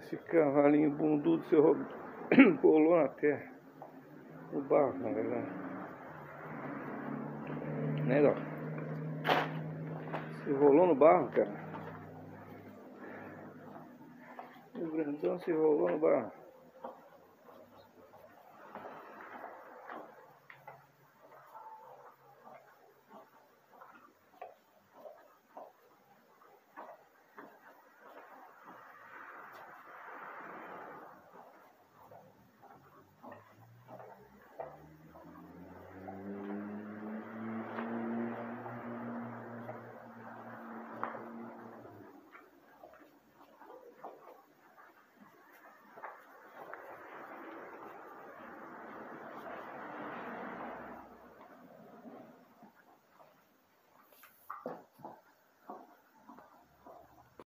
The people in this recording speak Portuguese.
Esse cavalinho bundudo se Roberto, bolou na terra. No barro, na verdade. Né, Dó? Se rolou no barro, cara. O grandão se rolou no barro.